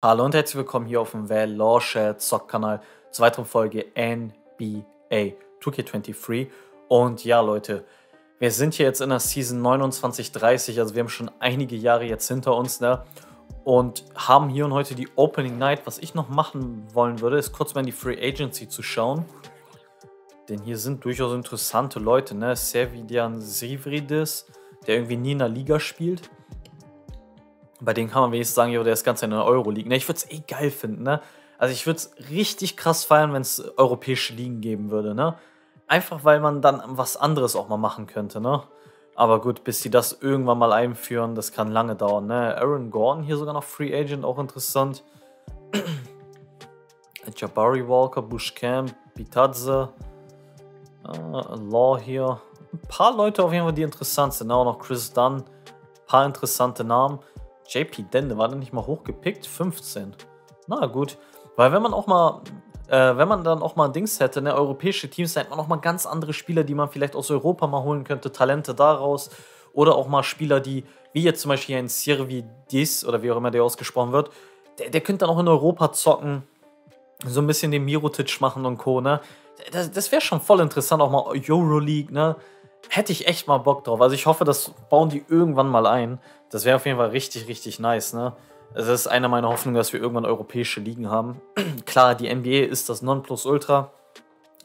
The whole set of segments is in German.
Hallo und herzlich willkommen hier auf dem Val Lawshed Sock Kanal zur weiteren Folge NBA 2K23. Und ja, Leute, wir sind hier jetzt in der Season 29-30, also wir haben schon einige Jahre jetzt hinter uns, ne? Und haben hier und heute die Opening Night. Was ich noch machen wollen würde, ist kurz mal in die Free Agency zu schauen. Denn hier sind durchaus interessante Leute, ne? Servidian Sivridis, der irgendwie nie in der Liga spielt. Bei denen kann man wenigstens sagen, jo, der ist ganz in der Euro-League. Ne, ich würde es eh geil finden, ne? Also ich würde es richtig krass feiern, wenn es europäische Ligen geben würde, ne? Einfach weil man dann was anderes auch mal machen könnte, ne? Aber gut, bis sie das irgendwann mal einführen, das kann lange dauern, ne? Aaron Gordon hier sogar noch Free Agent, auch interessant. Jabari Walker, Bush Camp, Bitadze, uh, Law hier. Ein paar Leute auf jeden Fall, die interessant sind. Ne? Auch noch Chris Dunn. Ein paar interessante Namen. JP Dende war dann nicht mal hochgepickt? 15. Na gut. Weil wenn man auch mal, äh, wenn man dann auch mal ein Dings hätte, ne, europäische Teams, dann hätte man auch mal ganz andere Spieler, die man vielleicht aus Europa mal holen könnte, Talente daraus. Oder auch mal Spieler, die, wie jetzt zum Beispiel ein Sirvi Dis oder wie auch immer der ausgesprochen wird, der, der könnte dann auch in Europa zocken. So ein bisschen den Mirotic machen und Co. Ne? Das, das wäre schon voll interessant, auch mal Euroleague, ne? Hätte ich echt mal Bock drauf. Also ich hoffe, das bauen die irgendwann mal ein. Das wäre auf jeden Fall richtig, richtig nice, ne? Das ist eine meiner Hoffnungen, dass wir irgendwann europäische Ligen haben. Klar, die NBA ist das Nonplusultra,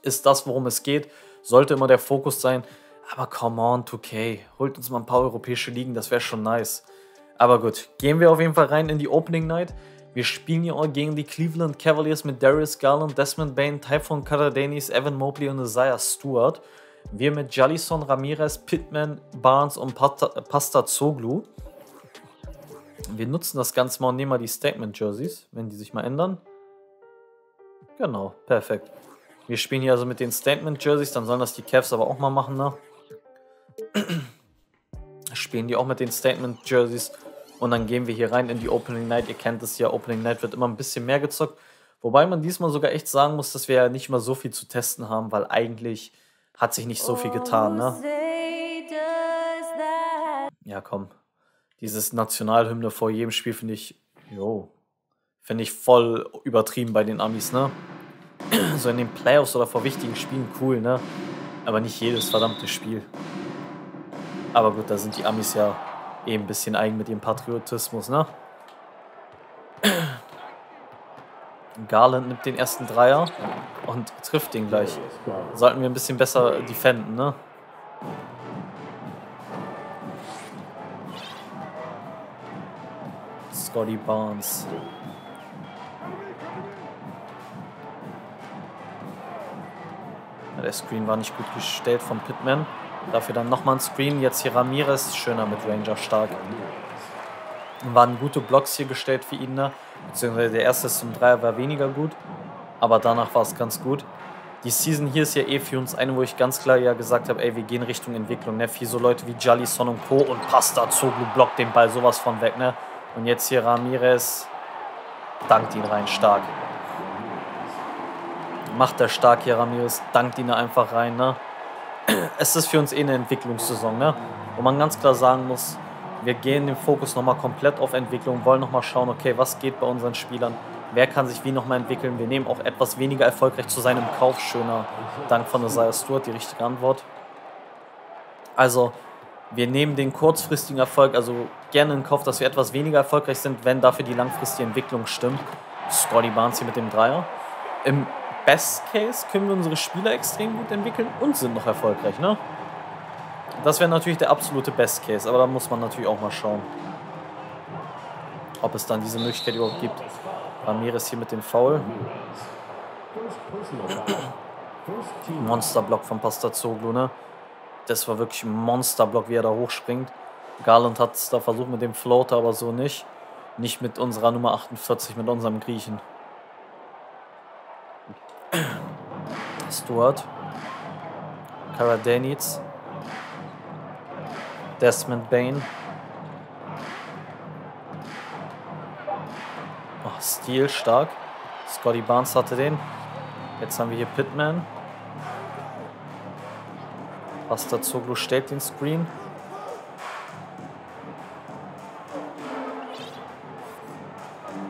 ist das, worum es geht, sollte immer der Fokus sein. Aber come on, 2K, holt uns mal ein paar europäische Ligen, das wäre schon nice. Aber gut, gehen wir auf jeden Fall rein in die Opening Night. Wir spielen hier gegen die Cleveland Cavaliers mit Darius Garland, Desmond Bain, Typhon Karadenis, Evan Mobley und Isaiah Stewart. Wir mit Jallison, Ramirez, Pittman, Barnes und Pasta Zoglu. Wir nutzen das Ganze mal und nehmen mal die Statement-Jerseys, wenn die sich mal ändern. Genau, perfekt. Wir spielen hier also mit den Statement-Jerseys, dann sollen das die Cavs aber auch mal machen, ne? Spielen die auch mit den Statement-Jerseys und dann gehen wir hier rein in die Opening Night. Ihr kennt es ja, Opening Night wird immer ein bisschen mehr gezockt. Wobei man diesmal sogar echt sagen muss, dass wir ja nicht mal so viel zu testen haben, weil eigentlich hat sich nicht so viel getan, ne? Ja, komm. Dieses Nationalhymne vor jedem Spiel finde ich, jo, finde ich voll übertrieben bei den Amis, ne? So in den Playoffs oder vor wichtigen Spielen cool, ne? Aber nicht jedes verdammte Spiel. Aber gut, da sind die Amis ja eben ein bisschen eigen mit ihrem Patriotismus, ne? Garland nimmt den ersten Dreier und trifft den gleich. Sollten wir ein bisschen besser defenden, ne? Scotty Barnes. Ja, der Screen war nicht gut gestellt von Pittman. Dafür dann nochmal ein Screen. Jetzt hier Ramirez. Schöner mit Ranger stark. Waren gute Blocks hier gestellt für ihn. Ne? Beziehungsweise der erste zum Dreier war weniger gut. Aber danach war es ganz gut. Die Season hier ist ja eh für uns eine, wo ich ganz klar ja gesagt habe, ey, wir gehen Richtung Entwicklung. Ne? Für so Leute wie Jolly, Son und Co. und Pasta Zoglu blockt den Ball sowas von weg. Ne? Und jetzt hier Ramirez dankt ihn rein stark. Macht er stark hier Ramirez, dankt ihn einfach rein. Ne? Es ist für uns eh eine Entwicklungssaison, ne? wo man ganz klar sagen muss, wir gehen den Fokus nochmal komplett auf Entwicklung, wollen nochmal schauen, okay, was geht bei unseren Spielern, wer kann sich wie nochmal entwickeln. Wir nehmen auch etwas weniger erfolgreich zu seinem Kauf. Schöner Dank von Isaiah Stewart, die richtige Antwort. Also, wir nehmen den kurzfristigen Erfolg, also gerne in Kauf, dass wir etwas weniger erfolgreich sind, wenn dafür die langfristige Entwicklung stimmt. Scotty Barnes hier mit dem Dreier. Im Best Case können wir unsere Spieler extrem gut entwickeln und sind noch erfolgreich, ne? Das wäre natürlich der absolute Best Case, aber da muss man natürlich auch mal schauen, ob es dann diese Möglichkeit überhaupt gibt. Ramirez hier mit dem Foul. Monsterblock von Pastazoglu, ne? Das war wirklich ein Monsterblock, wie er da hochspringt. Garland hat es da versucht mit dem Floater, aber so nicht. Nicht mit unserer Nummer 48, mit unserem Griechen. Stuart. Karadenic. Desmond Bain. Oh, Steel stark. Scotty Barnes hatte den. Jetzt haben wir hier Pittman. Basta Zoglu stellt den Screen.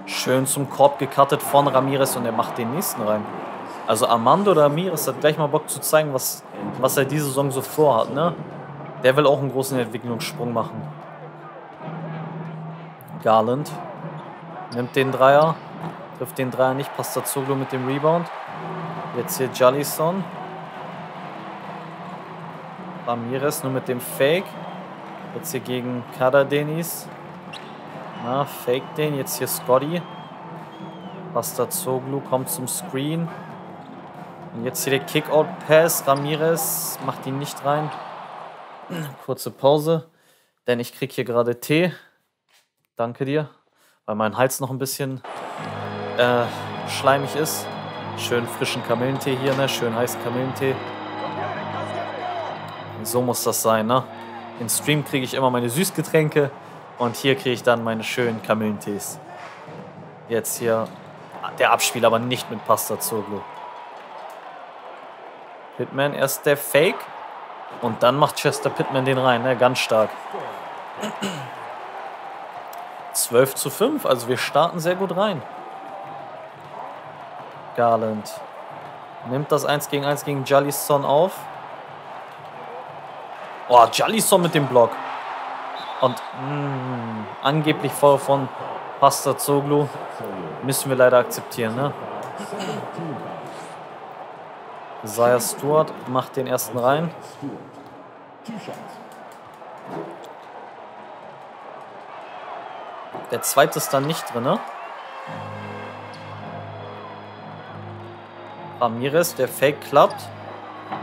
Schön zum Korb gecuttet von Ramirez und er macht den nächsten rein. Also Armando Ramirez hat gleich mal Bock zu zeigen, was, was er diese Saison so vorhat. Ne? Der will auch einen großen Entwicklungssprung machen. Garland nimmt den Dreier, trifft den Dreier nicht, passt dazu mit dem Rebound. Jetzt hier Jallison. Ramirez nur mit dem Fake. Jetzt hier gegen Kada Denis. Na, fake den. Jetzt hier Scotty. Bastazoglu kommt zum Screen. Und jetzt hier der Kickout-Pass. Ramirez macht ihn nicht rein. Kurze Pause, denn ich krieg hier gerade Tee. Danke dir, weil mein Hals noch ein bisschen äh, schleimig ist. Schön frischen Kamillentee hier, ne? Schön heißen Kamillentee. So muss das sein, ne? Im Stream kriege ich immer meine Süßgetränke und hier kriege ich dann meine schönen Kamillentees. Jetzt hier der Abspiel, aber nicht mit Pasta Zoglu. Pittman erst der Fake und dann macht Chester Pittman den rein, ne? ganz stark. 12 zu 5, also wir starten sehr gut rein. Garland nimmt das 1 gegen 1 gegen Jallison auf. Oh, Jallison mit dem Block. Und mh, mm, angeblich voll von Pasta Zoglu. Müssen wir leider akzeptieren, ne? Isaiah Stewart macht den ersten rein. Der zweite ist dann nicht drin, ne? Ramirez, der Fake klappt.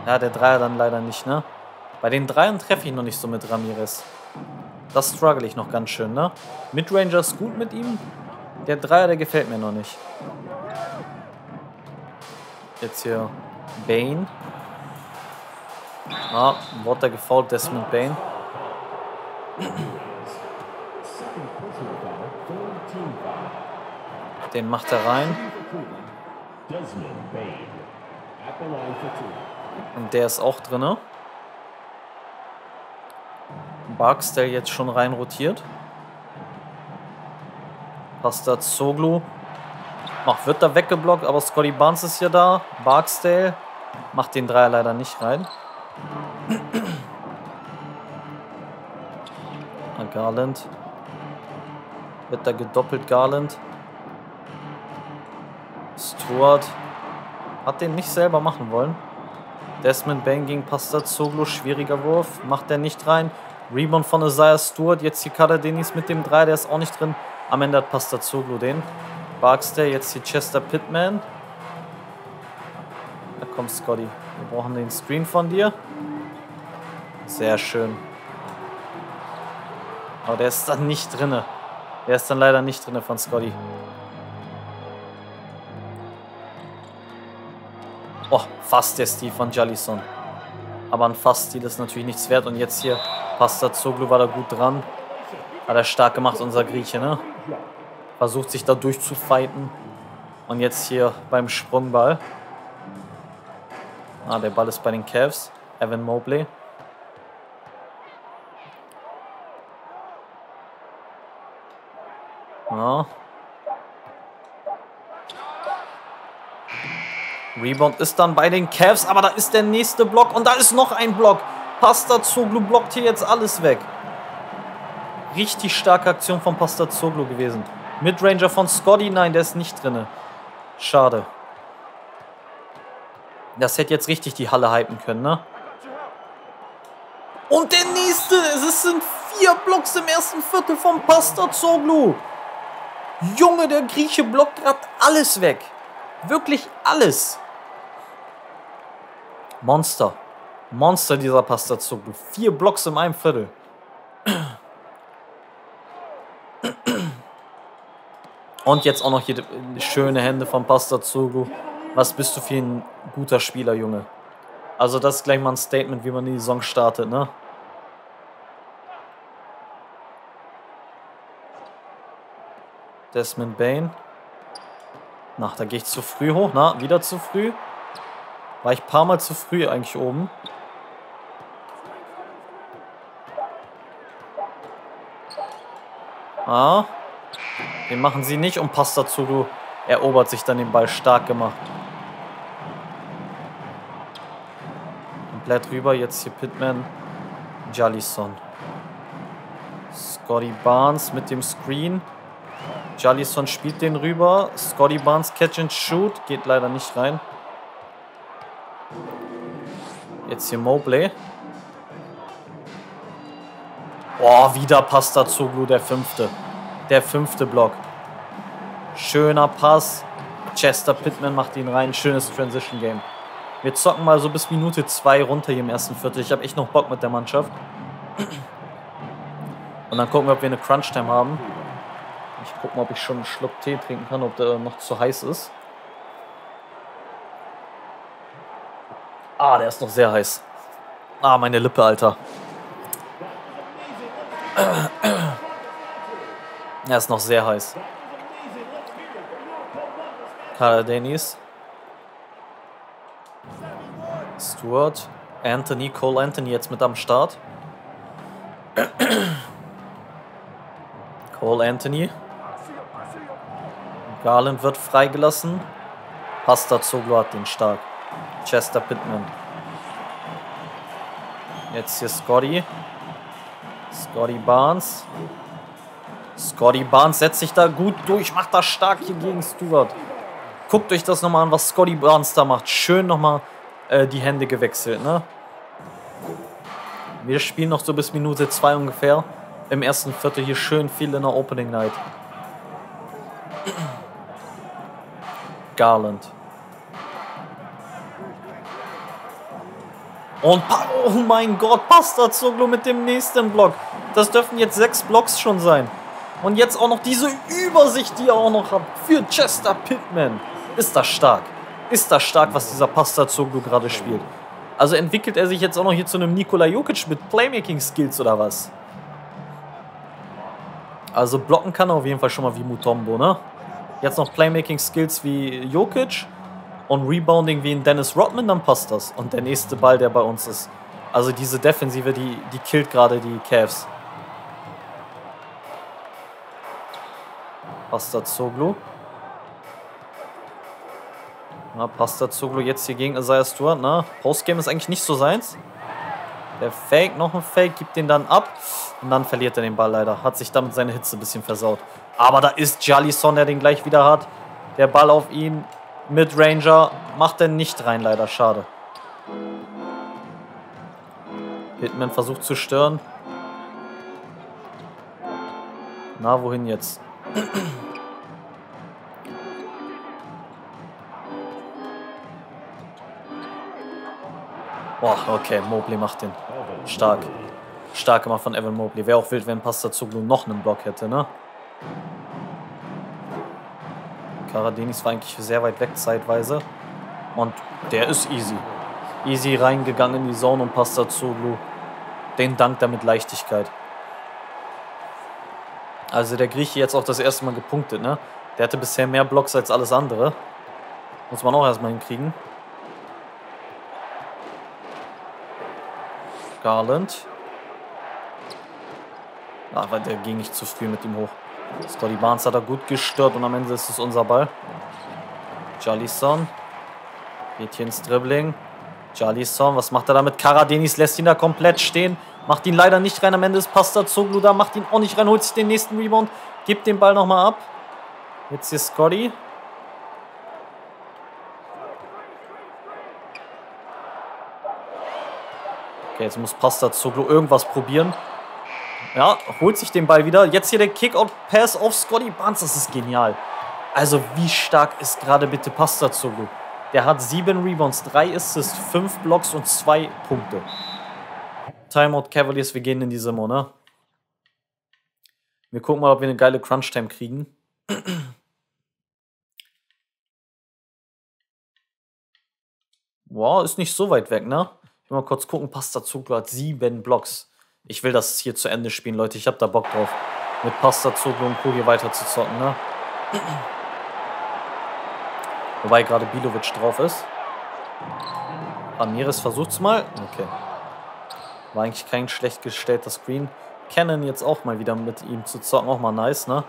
Ja, der Dreier dann leider nicht, ne? Bei den Dreiern treffe ich noch nicht so mit Ramirez. Das struggle ich noch ganz schön, ne? Midranger ist gut mit ihm. Der Dreier, der gefällt mir noch nicht. Jetzt hier Bane. Ah, wurde gefault, Desmond Bane. Den macht er rein. Und der ist auch drinne. Barksdale jetzt schon rein rotiert. Pasta Zoglu. Ach, wird da weggeblockt, aber Scotty Barnes ist hier da. Barksdale macht den Dreier leider nicht rein. Ah, Garland. Wird da gedoppelt Garland. Stewart hat den nicht selber machen wollen. Desmond Bain gegen Pasta Zoglu, schwieriger Wurf, macht er nicht rein. Rebound von Isaiah Stewart. Jetzt hier Kader Dennis mit dem 3, der ist auch nicht drin. Am Ende hat Pastazoglu den. Barkster, jetzt hier Chester Pittman. Da kommt Scotty. Wir brauchen den Screen von dir. Sehr schön. Aber der ist dann nicht drin. Der ist dann leider nicht drin von Scotty. Oh, fast der Steve von Jallison. Aber ein Fast-Stil ist natürlich nichts wert. Und jetzt hier Pasta Zoglu war da gut dran. Hat er stark gemacht, unser Grieche, ne? Versucht sich da durchzufighten. Und jetzt hier beim Sprungball. Ah, der Ball ist bei den Cavs. Evan Mobley. Ja. Rebound ist dann bei den Cavs, aber da ist der nächste Block und da ist noch ein Block. Pastazoglu blockt hier jetzt alles weg. Richtig starke Aktion von Pastazoglu gewesen. Midranger von Scotty, nein, der ist nicht drin. Schade. Das hätte jetzt richtig die Halle hypen können, ne? Und der nächste, es sind vier Blocks im ersten Viertel von Pastazoglu. Junge, der Grieche blockt gerade alles weg. Wirklich alles. Monster. Monster dieser Pastazoglu. Vier Blocks in einem Viertel. Und jetzt auch noch hier schöne Hände von Pastazoglu. Was bist du für ein guter Spieler, Junge? Also das ist gleich mal ein Statement, wie man die Saison startet, ne? Desmond Bain. Na, da gehe ich zu früh hoch. Na, wieder zu früh. War ich ein paar Mal zu früh eigentlich oben. Ah. Den machen sie nicht und passt dazu, du erobert sich dann den Ball stark gemacht. Komplett rüber, jetzt hier Pittman, Jallison. Scotty Barnes mit dem Screen. Jallison spielt den rüber. Scotty Barnes Catch and Shoot. Geht leider nicht rein. Jetzt hier Mobley. Oh, wieder passt dazu, der fünfte. Der fünfte Block. Schöner Pass. Chester Pittman macht ihn rein. Schönes Transition Game. Wir zocken mal so bis Minute 2 runter hier im ersten Viertel. Ich habe echt noch Bock mit der Mannschaft. Und dann gucken wir, ob wir eine Crunch-Time haben. Ich gucke mal, ob ich schon einen Schluck Tee trinken kann, ob der noch zu heiß ist. Ah, der ist noch sehr heiß. Ah, meine Lippe, Alter. Er ist noch sehr heiß. Carla Dennis. Stuart. Anthony, Cole Anthony jetzt mit am Start. Cole Anthony. Garland wird freigelassen. Pasta Zoglo hat den stark. Chester Pittman. Jetzt hier Scotty. Scotty Barnes. Scotty Barnes setzt sich da gut durch, macht das stark hier gegen Stewart. Guckt euch das nochmal an, was Scotty Barnes da macht. Schön nochmal äh, die Hände gewechselt, ne? Wir spielen noch so bis Minute 2 ungefähr. Im ersten Viertel hier schön viel in der Opening Night. Garland. Und oh mein Gott, Pasta Zoglu mit dem nächsten Block. Das dürften jetzt sechs Blocks schon sein. Und jetzt auch noch diese Übersicht, die er auch noch hat für Chester Pittman. Ist das stark. Ist das stark, was dieser Pasta Zoglu gerade spielt. Also entwickelt er sich jetzt auch noch hier zu einem Nikola Jokic mit Playmaking-Skills oder was? Also blocken kann er auf jeden Fall schon mal wie Mutombo, ne? Jetzt noch Playmaking-Skills wie Jokic und Rebounding wie in Dennis Rodman, dann passt das. Und der nächste Ball, der bei uns ist. Also diese Defensive, die, die killt gerade die Cavs. Pasta Zoglu. Na, Pasta Zoglu jetzt hier gegen Isaiah Stewart. Na, Postgame ist eigentlich nicht so seins. Der Fake, noch ein Fake, gibt den dann ab. Und dann verliert er den Ball leider. Hat sich damit seine Hitze ein bisschen versaut. Aber da ist Jallison, der den gleich wieder hat. Der Ball auf ihn. Mit Ranger. Macht er nicht rein, leider. Schade. Hitman versucht zu stören. Na, wohin jetzt? Boah, okay, Mobley macht den. Stark. Stark gemacht von Evan Mobley. Wäre auch wild, wenn Pasta Zuglu noch einen Block hätte, ne? Karadenis war eigentlich sehr weit weg zeitweise. Und der ist easy. Easy reingegangen in die Zone und Pasta Zuglu. Den dankt er mit Leichtigkeit. Also der Grieche jetzt auch das erste Mal gepunktet, ne? Der hatte bisher mehr Blocks als alles andere. Muss man auch erstmal hinkriegen. Garland. Aber der ging nicht zu früh mit ihm hoch. Scotty Barnes hat er gut gestört und am Ende ist es unser Ball. Jalison. Geht hier ins Dribbling. Jalison, was macht er damit? Karadenis lässt ihn da komplett stehen. Macht ihn leider nicht rein. Am Ende ist Pasta Zoglu da. Macht ihn auch nicht rein. Holt sich den nächsten Rebound. Gibt den Ball nochmal ab. Jetzt hier Scotty. Okay, jetzt muss Pasta Zoglu irgendwas probieren. Ja, holt sich den Ball wieder. Jetzt hier der Kickout-Pass auf Scotty Barnes. Das ist genial. Also wie stark ist gerade bitte Pasta Zoglu? Der hat sieben Rebounds, drei Assists, fünf Blocks und zwei Punkte. Timeout Cavaliers, wir gehen in die Simmer, ne? Wir gucken mal, ob wir eine geile Crunch-Time kriegen. Wow, ist nicht so weit weg, ne? Mal kurz gucken, passt dazu gerade sieben Blocks. Ich will das hier zu Ende spielen, Leute. Ich habe da Bock drauf. Mit Pasta-Zugel und hier weiter zu zocken, ne? Wobei gerade Bilovic drauf ist. Ramirez versucht's mal. Okay. War eigentlich kein schlecht gestellter Screen. Cannon jetzt auch mal wieder mit ihm zu zocken. Auch mal nice, ne?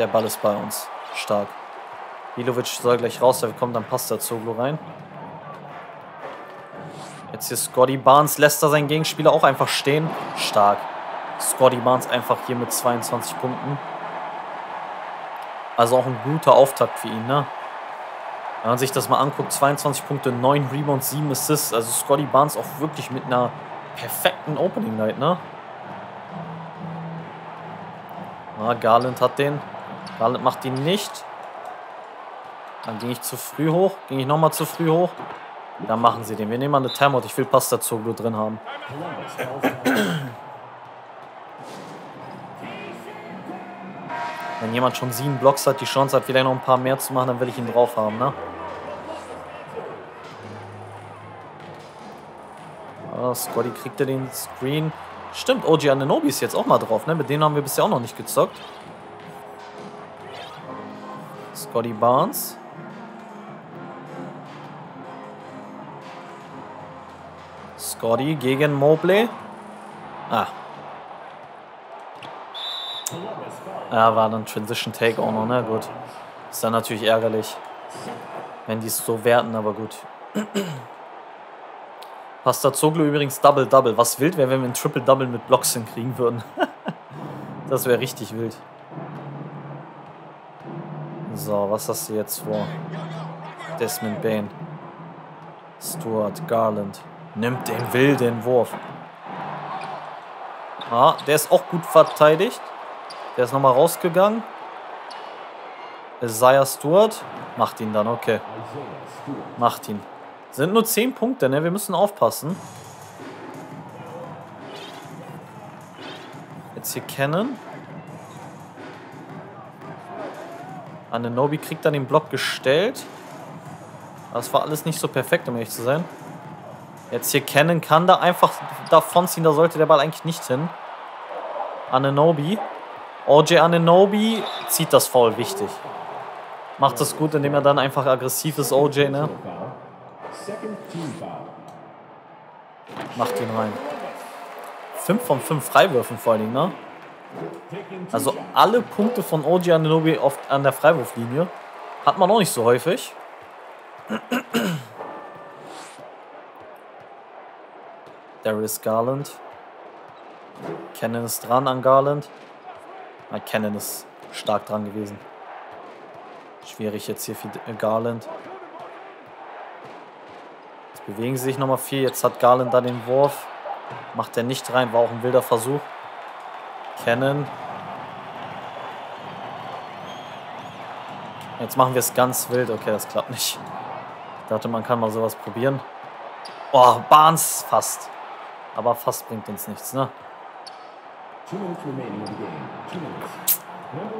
Der Ball ist bei uns. Stark. Bilovic soll gleich raus, da kommt dann Pasta Zoglu rein. Jetzt hier Scotty Barnes lässt da seinen Gegenspieler auch einfach stehen. Stark. Scotty Barnes einfach hier mit 22 Punkten. Also auch ein guter Auftakt für ihn, ne? Wenn man sich das mal anguckt, 22 Punkte, 9 Rebounds, 7 Assists. Also Scotty Barnes auch wirklich mit einer perfekten Opening Night, ne? Na, Garland hat den. Garland macht ihn nicht. Dann ging ich zu früh hoch. Ging ich nochmal zu früh hoch. Dann machen sie den. Wir nehmen mal eine Timeout. Ich will Pasta Zoglu drin haben. Wenn jemand schon sieben Blocks hat, die Chance hat, vielleicht noch ein paar mehr zu machen, dann will ich ihn drauf haben, ne? Oh, Scotty kriegt er den Screen. Stimmt, OG Ananobi ist jetzt auch mal drauf, ne? Mit denen haben wir bisher auch noch nicht gezockt. Scotty Barnes. Scotty gegen Mobley. Ah. Ja, war dann Transition Take auch noch, ne? Gut. Ist dann natürlich ärgerlich, wenn die es so werten, aber gut. Pastazoglu übrigens Double-Double. Was wild wäre, wenn wir ein Triple-Double mit Blocks hinkriegen würden. das wäre richtig wild. So, was hast du jetzt vor? Desmond Bain. Stuart Garland. Nimmt den wilden Wurf. Ah, der ist auch gut verteidigt. Der ist nochmal rausgegangen. Isaiah Stewart. Macht ihn dann, okay. Macht ihn. Sind nur 10 Punkte, ne? Wir müssen aufpassen. Jetzt hier Cannon. Ananobi kriegt dann den Block gestellt. Das war alles nicht so perfekt, um ehrlich zu sein. Jetzt hier Cannon kann da einfach davonziehen. Da sollte der Ball eigentlich nicht hin. Ananobi. OJ Ananobi zieht das Foul. Wichtig. Macht das gut, indem er dann einfach aggressiv ist, OJ, ne? Macht ihn rein. 5 von 5 Freiwürfen vor Dingen, ne? Also alle Punkte von OG Ananobi oft an der Freiwurflinie. Hat man auch nicht so häufig. Darius Garland. Cannon ist dran an Garland. Na, Cannon ist stark dran gewesen. Schwierig jetzt hier für Garland. Jetzt bewegen sie sich nochmal viel. Jetzt hat Garland da den Wurf. Macht er nicht rein. War auch ein wilder Versuch. Cannon. Jetzt machen wir es ganz wild. Okay, das klappt nicht. Ich dachte, man kann mal sowas probieren. Oh, Barnes fast. Aber fast bringt uns nichts, ne?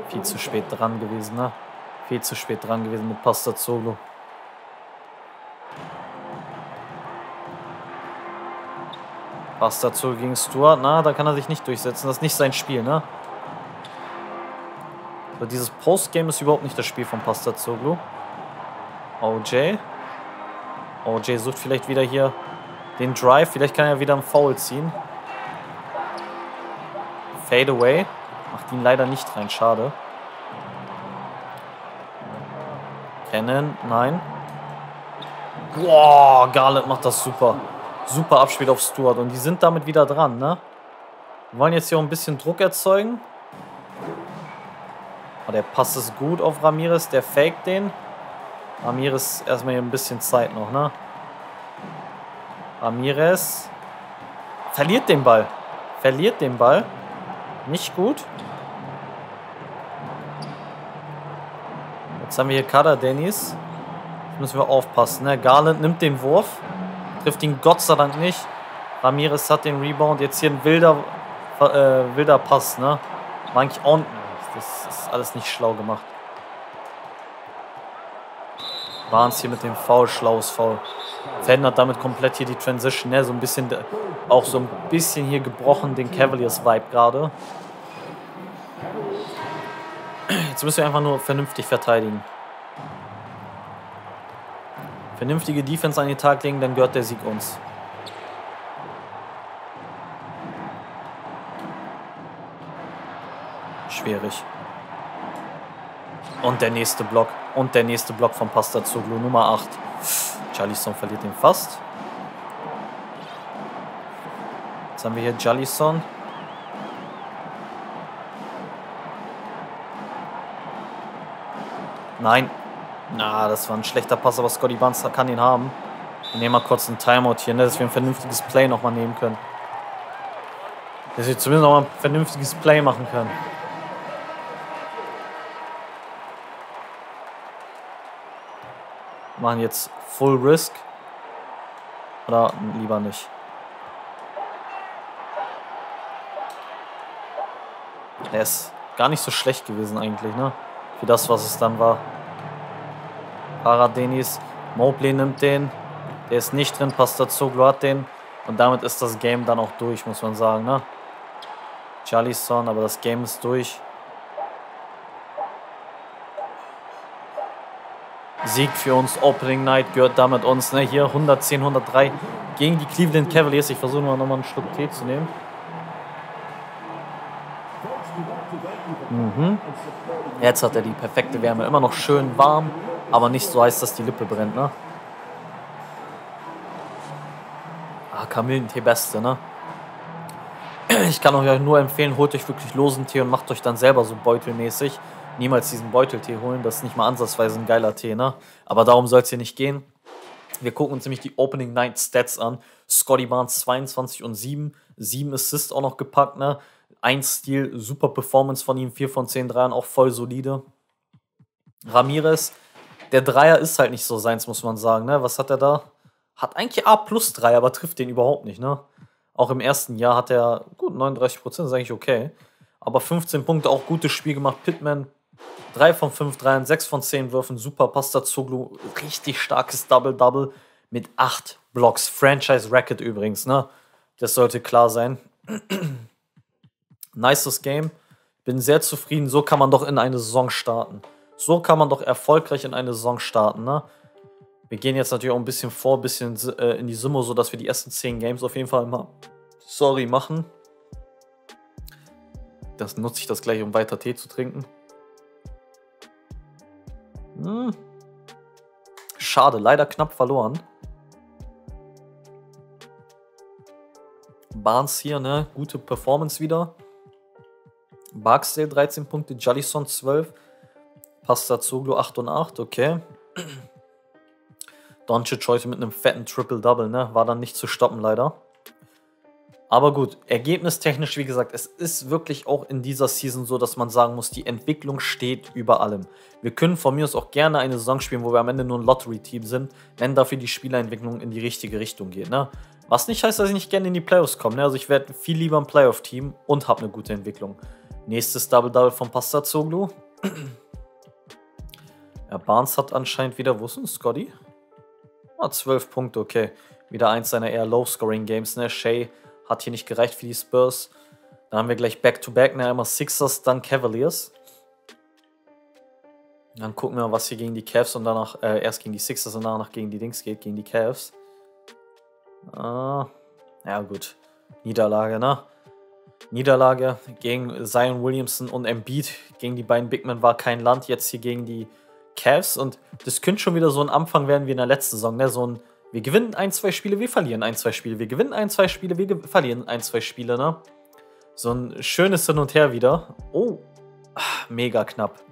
Viel zu spät dran gewesen, ne? Viel zu spät dran gewesen mit Pasta Zolo. Was dazu gegen Stuart? Na, da kann er sich nicht durchsetzen. Das ist nicht sein Spiel, ne? So, dieses Postgame ist überhaupt nicht das Spiel von Pastazoglu. OJ. OJ sucht vielleicht wieder hier den Drive. Vielleicht kann er wieder einen Foul ziehen. Fade away. Macht ihn leider nicht rein. Schade. Kennen. Nein. Boah, Garland macht das super. Super Abspiel auf Stuart. Und die sind damit wieder dran, ne? Wir wollen jetzt hier auch ein bisschen Druck erzeugen. Oh, der Pass ist gut auf Ramirez. Der faked den. Ramirez erstmal hier ein bisschen Zeit noch, ne? Ramirez verliert den Ball. Verliert den Ball. Nicht gut. Jetzt haben wir hier Kader Dennis. Jetzt müssen wir aufpassen. Ne? Garland nimmt den Wurf. Trifft ihn Gott sei Dank nicht. Ramirez hat den Rebound. Jetzt hier ein wilder, äh, wilder Pass. Ne? War eigentlich. Das ist alles nicht schlau gemacht. Barnes hier mit dem Foul, schlaues Foul. Verändert damit komplett hier die Transition. Ne? So ein bisschen, auch so ein bisschen hier gebrochen, den Cavaliers-Vibe gerade. Jetzt müssen wir einfach nur vernünftig verteidigen. Vernünftige Defense an den Tag legen, dann gehört der Sieg uns. Schwierig. Und der nächste Block. Und der nächste Block von Pasta Zuglu, Nummer 8. Jalison verliert den fast. Jetzt haben wir hier Jalison. Nein. Na, das war ein schlechter Pass, aber Scotty Barnes kann ihn haben. Wir nehmen mal kurz einen Timeout hier, ne, dass wir ein vernünftiges Play nochmal nehmen können. Dass wir zumindest nochmal ein vernünftiges Play machen können. Machen jetzt Full Risk. Oder lieber nicht. Er ist gar nicht so schlecht gewesen eigentlich, ne? Für das, was es dann war. Paradenis. Mobley nimmt den. Der ist nicht drin. Pastazoglu hat den. Und damit ist das Game dann auch durch, muss man sagen, ne? Jalison, aber das Game ist durch. Sieg für uns. Opening Night gehört damit uns. Ne? Hier 110, 103 gegen die Cleveland Cavaliers. Ich versuche mal nochmal einen Schluck Tee zu nehmen. Mhm. Jetzt hat er die perfekte Wärme. Immer noch schön warm, aber nicht so heiß, dass die Lippe brennt. Ne? Ah, Kamillentee beste, ne? Ich kann euch nur empfehlen, holt euch wirklich losen Tee und macht euch dann selber so beutelmäßig niemals diesen Beuteltee holen. Das ist nicht mal ansatzweise ein geiler Tee, ne? Aber darum soll es hier nicht gehen. Wir gucken uns nämlich die Opening Night Stats an. Scotty Barnes 22 und 7. 7 Assists auch noch gepackt, ne? Ein Stil, super Performance von ihm, 4 von 10 Dreiern, auch voll solide. Ramirez, der Dreier ist halt nicht so seins, muss man sagen, ne? Was hat er da? Hat eigentlich A plus 3, aber trifft den überhaupt nicht, ne? Auch im ersten Jahr hat er, gut, 39%, ist eigentlich okay. Aber 15 Punkte, auch gutes Spiel gemacht. Pittman 3 von 5 Dreiern, 6 von 10 Würfen, super Pasta Zuglu, richtig starkes Double-Double mit 8 Blocks. Franchise Racket übrigens, ne? Das sollte klar sein. Nices Game. Bin sehr zufrieden. So kann man doch in eine Saison starten. So kann man doch erfolgreich in eine Saison starten, ne? Wir gehen jetzt natürlich auch ein bisschen vor, ein bisschen äh, in die Summe, sodass wir die ersten 10 Games auf jeden Fall mal, sorry, machen. Das nutze ich das gleich, um weiter Tee zu trinken. Hm. Schade, leider knapp verloren. Barnes hier, ne? Gute Performance wieder. Barksdale 13 Punkte, Jallison 12. Pastazoglu 8 und 8, okay. Doncic heute mit einem fetten Triple-Double, ne? War dann nicht zu stoppen, leider. Aber gut, ergebnistechnisch, wie gesagt, es ist wirklich auch in dieser Season so, dass man sagen muss, die Entwicklung steht über allem. Wir können von mir aus auch gerne eine Saison spielen, wo wir am Ende nur ein Lottery-Team sind, wenn dafür die Spielerentwicklung in die richtige Richtung geht. Ne? Was nicht heißt, dass ich nicht gerne in die Playoffs komme. Ne? Also ich werde viel lieber ein Playoff-Team und habe eine gute Entwicklung. Nächstes Double-Double von Pastazoglu. ja, Barnes hat anscheinend wieder, wo ist denn Scotty? Ah, 12 Punkte, okay. Wieder eins seiner eher Low-Scoring-Games, ne? Shay hat hier nicht gereicht für die Spurs. Dann haben wir gleich Back-to-Back, ne, einmal Sixers, dann Cavaliers. Dann gucken wir mal, was hier gegen die Cavs und danach, äh, erst gegen die Sixers und danach gegen die Dings geht, gegen die Cavs. Ah, ja gut. Niederlage, ne? Niederlage gegen Zion Williamson und Embiid. Gegen die beiden Big Men war kein Land. Jetzt hier gegen die Cavs. Und das könnte schon wieder so ein Anfang werden wie in der letzten Saison, ne? So ein wir gewinnen ein, zwei Spiele, wir verlieren ein, zwei Spiele. Wir gewinnen ein, zwei Spiele, wir verlieren ein, zwei Spiele, ne? So ein schönes Hin und Her wieder. Oh, ach, mega knapp.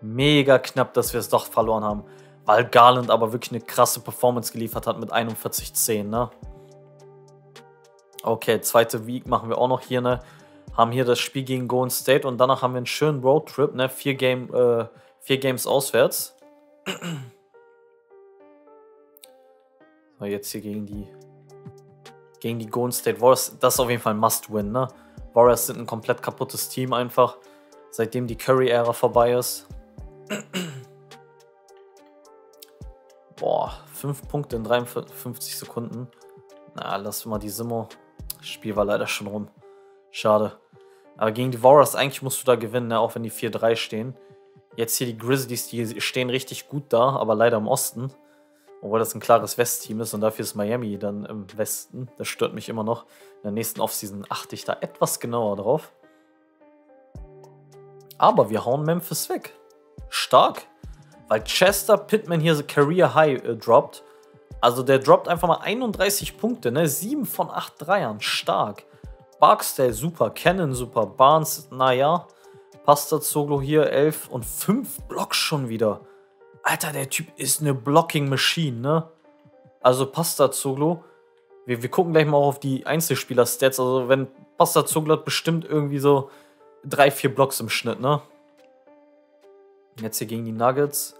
Mega knapp, dass wir es doch verloren haben. Weil Garland aber wirklich eine krasse Performance geliefert hat mit 41-10, ne? Okay, zweite Week machen wir auch noch hier, ne? Haben hier das Spiel gegen Golden State und danach haben wir einen schönen Roadtrip, ne? Vier, Game, äh, vier Games auswärts. Aber jetzt hier gegen die gegen die Golden State Warriors, das ist auf jeden Fall ein Must-Win, ne? Warriors sind ein komplett kaputtes Team einfach, seitdem die Curry-Ära vorbei ist. Boah, 5 Punkte in 53 Sekunden. Na, lass mal die Simo. Das Spiel war leider schon rum. Schade. Aber gegen die Warriors, eigentlich musst du da gewinnen, ne? auch wenn die 4-3 stehen. Jetzt hier die Grizzlies, die stehen richtig gut da, aber leider im Osten. Obwohl das ein klares West-Team ist und dafür ist Miami dann im Westen. Das stört mich immer noch. In der nächsten Offseason achte ich da etwas genauer drauf. Aber wir hauen Memphis weg. Stark. Weil Chester Pittman hier Career High äh, droppt. Also der droppt einfach mal 31 Punkte, ne? 7 von 8 Dreiern. Stark. Barksdale super. Cannon super. Barnes, naja. Pasta Zoglo hier 11 und 5 Blocks schon wieder. Alter, der Typ ist eine Blocking-Machine, ne? Also Pasta Zoglo. Wir, wir gucken gleich mal auf die Einzelspieler-Stats. Also wenn Pasta Zoglo hat bestimmt irgendwie so 3, 4 Blocks im Schnitt, ne? Jetzt hier gegen die Nuggets.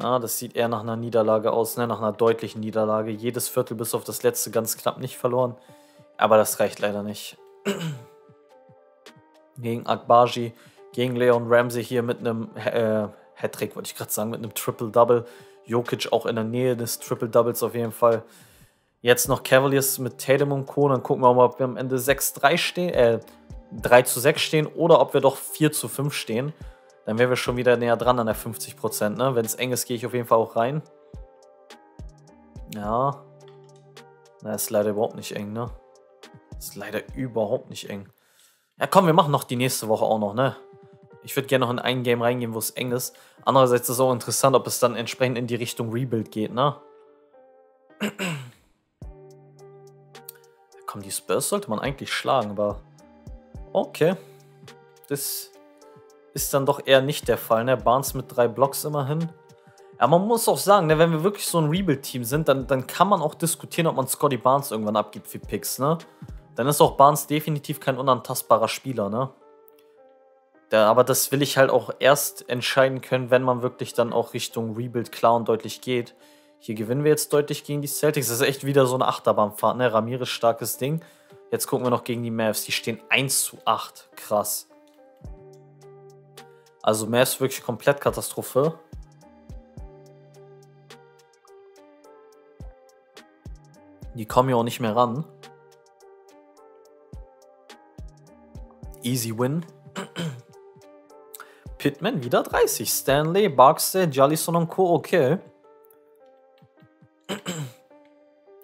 Ja, das sieht eher nach einer Niederlage aus, ne? nach einer deutlichen Niederlage. Jedes Viertel bis auf das letzte ganz knapp nicht verloren. Aber das reicht leider nicht. gegen Akbaji, gegen Leon Ramsey hier mit einem äh, Hattrick, wollte ich gerade sagen, mit einem Triple-Double. Jokic auch in der Nähe des Triple-Doubles auf jeden Fall. Jetzt noch Cavaliers mit Tatum und Co. Dann gucken wir mal, ob wir am Ende 6-3 stehen, äh, 3 zu 6 stehen oder ob wir doch 4 zu 5 stehen. Dann wären wir schon wieder näher dran an der 50%. Ne? Wenn es eng ist, gehe ich auf jeden Fall auch rein. Ja. Na, ist leider überhaupt nicht eng, ne? Ist leider überhaupt nicht eng. Ja, komm, wir machen noch die nächste Woche auch noch, ne? Ich würde gerne noch in ein Game reingehen, wo es eng ist. Andererseits ist es auch interessant, ob es dann entsprechend in die Richtung Rebuild geht, ne? Komm, die Spurs sollte man eigentlich schlagen, aber okay. Das ist dann doch eher nicht der Fall, ne? Barnes mit drei Blocks immerhin. Ja, man muss auch sagen, ne, wenn wir wirklich so ein Rebuild-Team sind, dann, dann kann man auch diskutieren, ob man Scotty Barnes irgendwann abgibt für Picks, ne? Dann ist auch Barnes definitiv kein unantastbarer Spieler, ne? Der, aber das will ich halt auch erst entscheiden können, wenn man wirklich dann auch Richtung Rebuild klar und deutlich geht. Hier gewinnen wir jetzt deutlich gegen die Celtics. Das ist echt wieder so eine Achterbahnfahrt, ne? Ramirez starkes Ding. Jetzt gucken wir noch gegen die Mavs. Die stehen 1 zu 8. Krass. Also Mavs wirklich komplett Katastrophe. Die kommen ja auch nicht mehr ran. Easy Win. Pittman wieder 30. Stanley, Barksdale, Jallison und Co. Okay.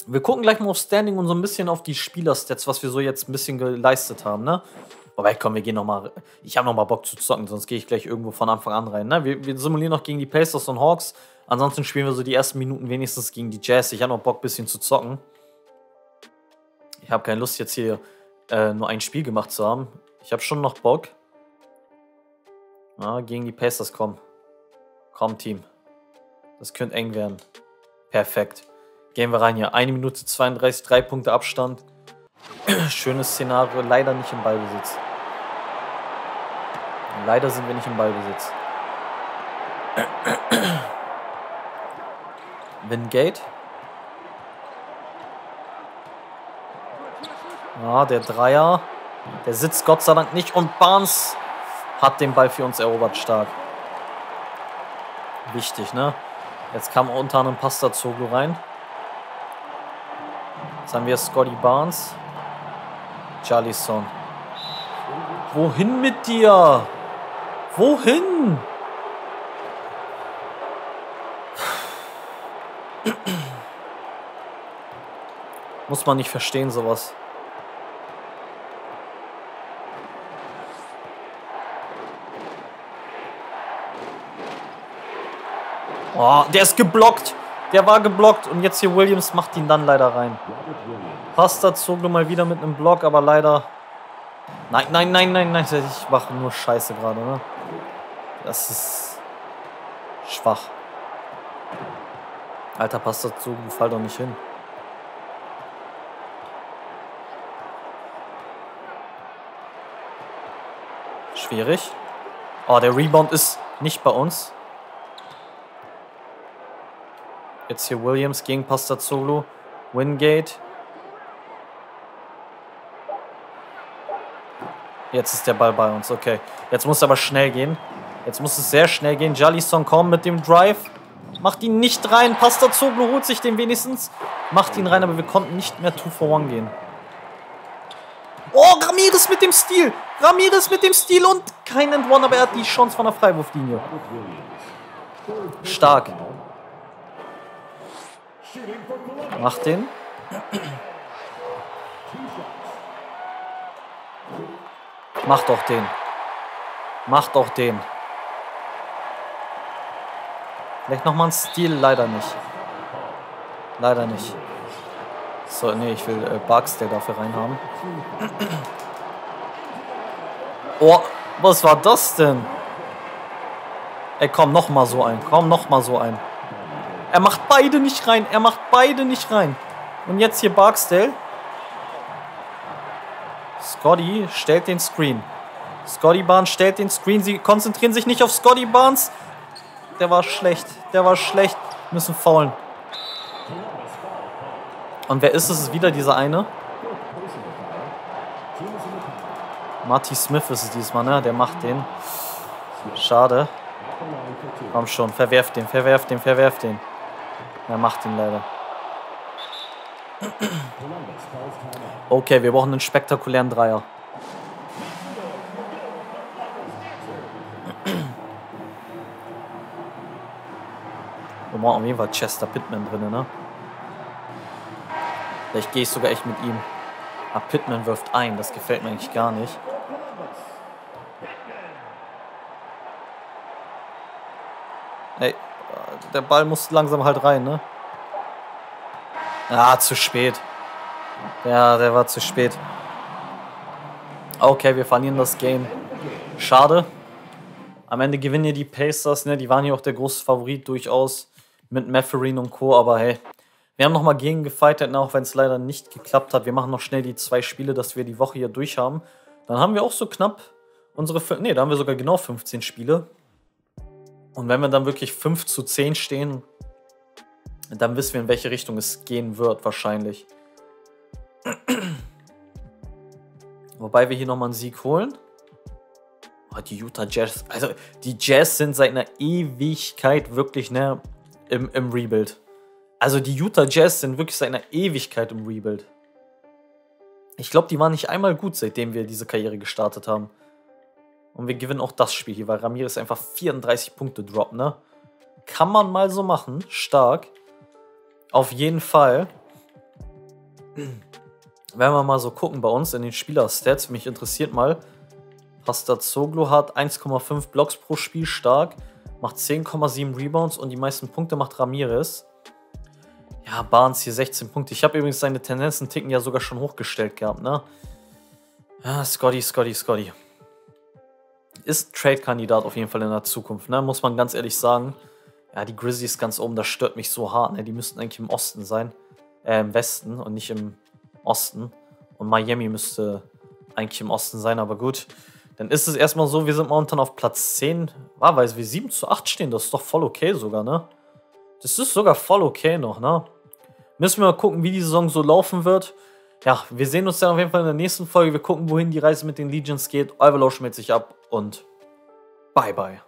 Wir gucken gleich mal auf Standing und so ein bisschen auf die Spielerstats, was wir so jetzt ein bisschen geleistet haben, ne? Wobei, komm, wir gehen nochmal. Ich habe nochmal Bock zu zocken, sonst gehe ich gleich irgendwo von Anfang an rein. Ne? Wir, wir, simulieren noch gegen die Pacers und Hawks. Ansonsten spielen wir so die ersten Minuten wenigstens gegen die Jazz. Ich habe noch Bock, ein bisschen zu zocken. Ich habe keine Lust, jetzt hier äh, nur ein Spiel gemacht zu haben. Ich habe schon noch Bock. Ja, gegen die Pacers kommen. Komm, Team. Das könnte eng werden. Perfekt. Gehen wir rein hier. 1 Minute 32, 3 Punkte Abstand. Schönes Szenario. Leider nicht im Ballbesitz. Leider sind wir nicht im Ballbesitz. Wingate. Ja, der Dreier. Der sitzt Gott sei Dank nicht. Und Barnes hat den Ball für uns erobert stark. Wichtig, ne? Jetzt kam unter anderem Pasta Zoglu rein. Jetzt haben wir Scotty Barnes. Charlie Son. Wohin mit dir? Wohin? Muss man nicht verstehen, sowas. Oh, der ist geblockt. Der war geblockt und jetzt hier Williams macht ihn dann leider rein. Pasta zog nur mal wieder mit einem Block, aber leider... Nein, nein, nein, nein, nein. Ich mache nur Scheiße gerade, ne? Das ist... Schwach. Alter, Pasta zog, fall doch nicht hin. Schwierig. Oh, der Rebound ist nicht bei uns. Jetzt hier Williams gegen Pastazolo. Wingate. Jetzt ist der Ball bei uns, okay. Jetzt muss es aber schnell gehen. Jetzt muss es sehr schnell gehen. Jalison kommt mit dem Drive. Macht ihn nicht rein. Pastazoglu holt sich den wenigstens. Macht ihn rein, aber wir konnten nicht mehr 2 for 1 gehen. Oh, Ramirez mit dem Stil. Ramirez mit dem Stil und kein End One, aber er hat die Chance von der Freiwurflinie. Stark. Mach den. Mach doch den. Mach doch den. Vielleicht nochmal ein Stil, leider nicht. Leider nicht. So, nee, ich will äh, Barksdale dafür reinhaben. Oh, was war das denn? Ey, komm, noch mal so ein. Komm, noch mal so ein. Er macht beide nicht rein. Er macht beide nicht rein. Und jetzt hier Barksdale. Scotty stellt den Screen. Scotty Barnes stellt den Screen. Sie konzentrieren sich nicht auf Scotty Barnes. Der war schlecht. Der war schlecht. Müssen faulen. Und wer ist es? Ist wieder dieser eine. Marty Smith ist es diesmal, ne? Der macht den. Schade. Komm schon, verwerft den, verwerft den, verwerft den. Er macht ihn leider. Okay, wir brauchen einen spektakulären Dreier. Wir brauchen auf jeden Fall Chester Pittman drin, ne? Vielleicht gehe ich sogar echt mit ihm. Ah, Pittman wirft ein, das gefällt mir eigentlich gar nicht. Ey, der Ball muss langsam halt rein, ne? Ah, zu spät. Ja, der war zu spät. Okay, wir verlieren das Game. Schade. Am Ende gewinnen hier die Pacers, ne? Die waren hier auch der große Favorit durchaus mit Matherin und Co. Aber hey, wir haben nochmal gegen gefightet, ne? auch wenn es leider nicht geklappt hat. Wir machen noch schnell die zwei Spiele, dass wir die Woche hier durch haben. Dann haben wir auch so knapp unsere. Ne, da haben wir sogar genau 15 Spiele. Und wenn wir dann wirklich 5 zu 10 stehen, dann wissen wir, in welche Richtung es gehen wird, wahrscheinlich. Wobei wir hier nochmal einen Sieg holen. Oh, die Utah Jazz. Also, die Jazz sind seit einer Ewigkeit wirklich ne, im, im Rebuild. Also, die Utah Jazz sind wirklich seit einer Ewigkeit im Rebuild. Ich glaube, die waren nicht einmal gut, seitdem wir diese Karriere gestartet haben. Und wir gewinnen auch das Spiel hier, weil Ramirez einfach 34 Punkte droppt, ne? Kann man mal so machen. Stark. Auf jeden Fall. Wenn wir mal so gucken bei uns in den Spieler-Stats, mich interessiert mal. Pastazoglu hat 1,5 Blocks pro Spiel stark, macht 10,7 Rebounds und die meisten Punkte macht Ramirez. Ja, Barnes hier 16 Punkte. Ich habe übrigens seine Tendenzen ticken ja sogar schon hochgestellt gehabt, ne? Ja, Scotty, Scotty, Scotty ist Trade-Kandidat auf jeden Fall in der Zukunft, ne? muss man ganz ehrlich sagen. Ja, die Grizzlies ganz oben, das stört mich so hart. Ne? Die müssten eigentlich im Osten sein, äh, im Westen und nicht im Osten. Und Miami müsste eigentlich im Osten sein, aber gut. Dann ist es erstmal so, wir sind momentan auf Platz 10. Ah, weil wir 7 zu 8 stehen, das ist doch voll okay sogar, ne? Das ist sogar voll okay noch, ne? Müssen wir mal gucken, wie die Saison so laufen wird. Ja, wir sehen uns dann auf jeden Fall in der nächsten Folge. Wir gucken, wohin die Reise mit den Legions geht. Euer schmiert sich ab und bye bye.